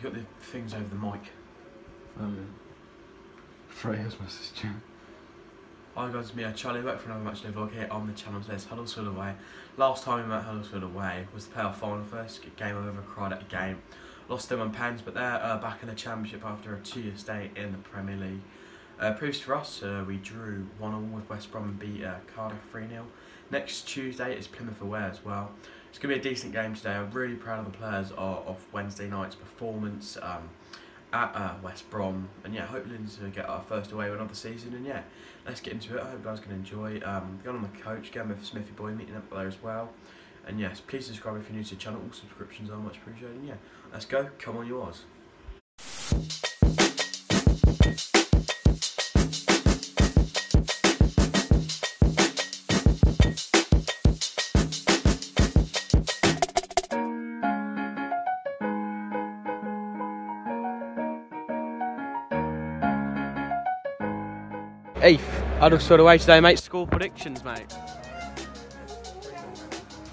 You got the things over the mic. Oh, yeah. Freya's message you. Hi guys, it's me, uh, Charlie, back for another match day vlog here on the channel today. It's Huddersfield away. Last time we met Huddersfield away was the playoff final first game I've ever cried at a game. Lost them on pens, but they're uh, back in the Championship after a two-year stay in the Premier League. Uh, previous for us, uh, we drew 1-1 with West Brom and beat uh, Cardiff 3-0. Next Tuesday is Plymouth away as well. It's going to be a decent game today. I'm really proud of the players of, Wednesday night's performance. Um, at uh, West Brom. And yeah, hopefully to get our first away win of the season. And yeah, let's get into it. I hope you guys can enjoy. Um, going on the coach, again with Smithy Boy meeting up there as well. And yes, please subscribe if you're new to the channel. All subscriptions are much appreciated. And yeah, let's go. Come on, yours. Eighth, Huddersfield away today, mate. Score predictions, mate.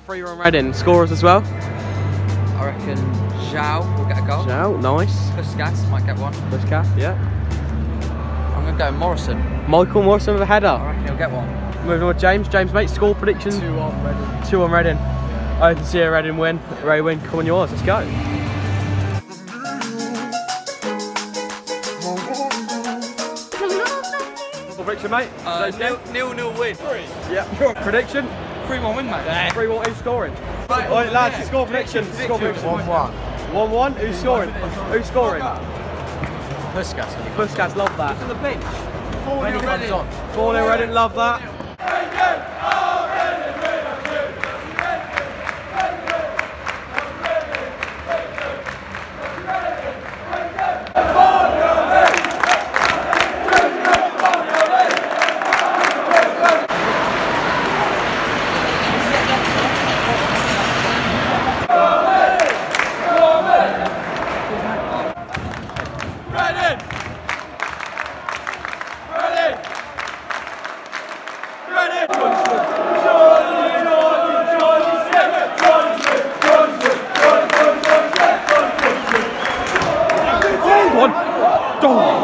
Three run Reading. Scorers as well. I reckon Zhao will get a goal. Zhao, nice. Puscas might get one. Puscas, yeah. I'm going to go Morrison. Michael Morrison with a header. I reckon he'll get one. Moving on with James. James, mate, score predictions. 2 on Reading. Two on Reading. I can see a Reading win. Ray win. Come on, yours. Let's go. Prediction, mate. Uh, Today's nil, game? nil nil win. Yeah. Prediction. 3 1 win, mate. Three one. Who's scoring? Right, lads. Score prediction. Score prediction. 1 1. One one. Who's scoring? Who's scoring? Puscas. Puscas. Love that. From the bench. When he comes on. Four 0 Reading. Love that. Go.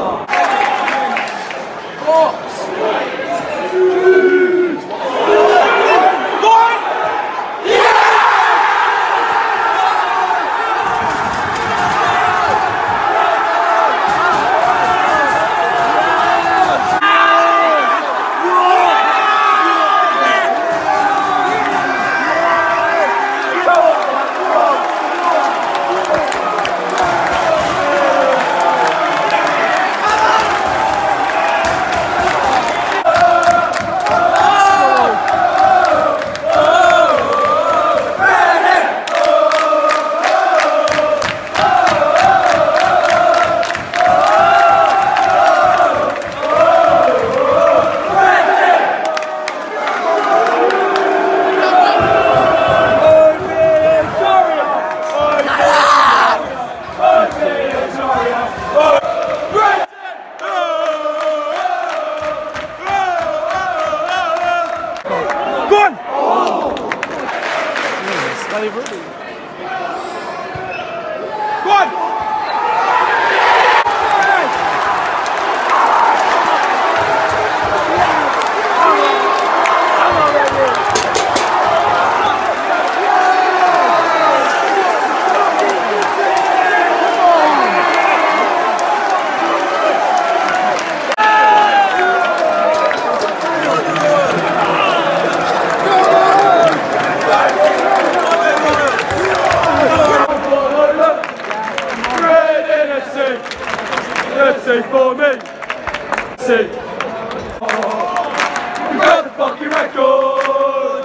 Record.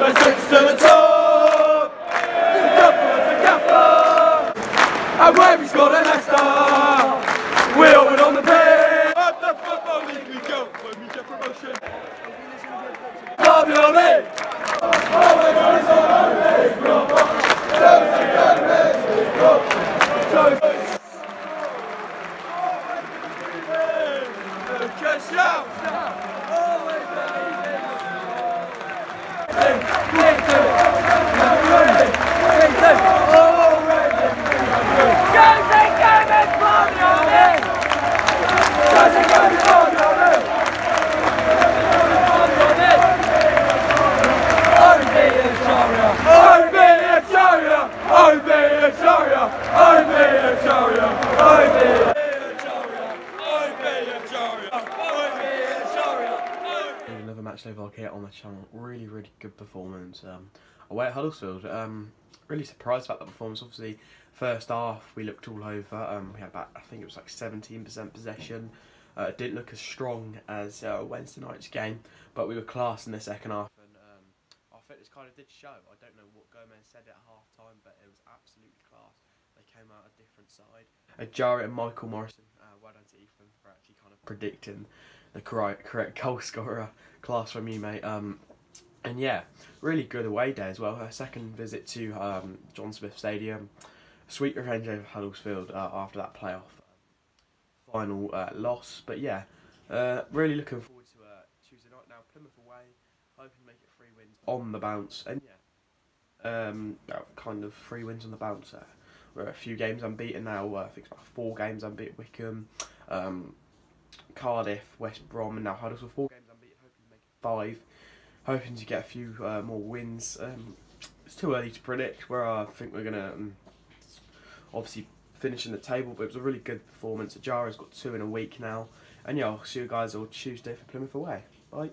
Let's take the top. The double of the gaffer. And where we scored at Leicester. We open on the pitch. Up the football league we go when we get promotion. Love your league. Oh my God, it's all over me. Just shout! Always believe. Go, my channel. Really, really good performance. Um, away at Huddersfield. Um, really surprised about that performance. Obviously, first half we looked all over. Um, we had about I think it was like seventeen percent possession. Uh, didn't look as strong as uh, Wednesday night's game, but we were class in the second half, and um, our fitness kind of did show. I don't know what Gomes said at half time, but it was absolutely class. Came out a different side. Ejaria and Michael Morrison. Uh, well done to Ethan for actually kind of predicting the correct correct goal scorer. Class from you, mate. Um, and yeah, really good away day as well. Her second visit to um, John Smith Stadium. Sweet revenge over Huddersfield uh, after that playoff um, final uh, loss. But yeah, uh, really looking forward to uh, Tuesday night now. Plymouth away, hoping to make it three wins on the bounce. And yeah, um, uh, kind of three wins on the bounce. Uh, we're a few games unbeaten now. Uh, I think it's about four games unbeaten. Wickham, um, Cardiff, West Brom, and now Huddersfield. Four games unbeaten. Hoping to make it five hoping to get a few uh, more wins. Um, it's too early to predict where I think we're gonna um, obviously finish in the table, but it was a really good performance. Ejaria's got two in a week now, and yeah, I'll see you guys all Tuesday for Plymouth away. Bye.